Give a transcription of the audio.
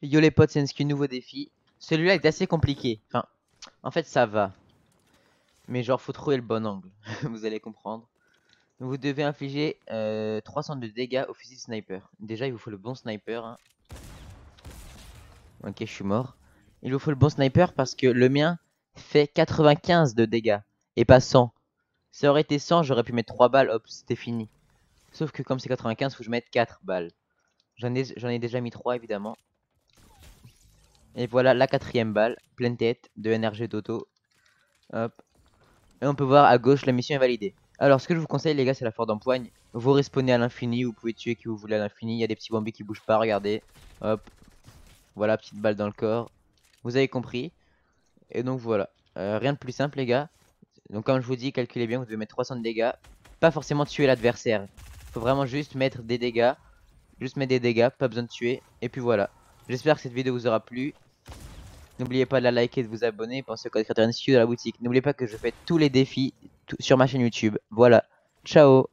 Yo les potes, c'est un nouveau défi. Celui-là est assez compliqué. Enfin, en fait, ça va. Mais genre, faut trouver le bon angle. vous allez comprendre. Vous devez infliger 300 euh, de dégâts au fusil de sniper. Déjà, il vous faut le bon sniper. Hein. Ok, je suis mort. Il vous faut le bon sniper parce que le mien fait 95 de dégâts et pas 100. Ça aurait été 100, j'aurais pu mettre 3 balles, hop, c'était fini. Sauf que comme c'est 95, faut que je mette 4 balles. J'en ai, ai déjà mis 3 évidemment. Et voilà la quatrième balle, pleine tête de NRG d'auto. Hop. Et on peut voir à gauche, la mission est validée. Alors, ce que je vous conseille, les gars, c'est la force d'empoigne. Vous respawnez à l'infini, vous pouvez tuer qui vous voulez à l'infini. Il y a des petits bambis qui bougent pas, regardez. Hop. Voilà, petite balle dans le corps. Vous avez compris. Et donc voilà. Euh, rien de plus simple, les gars. Donc, comme je vous dis, calculez bien, vous devez mettre 300 de dégâts. Pas forcément tuer l'adversaire. Faut vraiment juste mettre des dégâts. Juste mettre des dégâts, pas besoin de tuer. Et puis voilà. J'espère que cette vidéo vous aura plu. N'oubliez pas de la liker et de vous abonner. Pensez au code créateur dans la boutique. N'oubliez pas que je fais tous les défis sur ma chaîne YouTube. Voilà. Ciao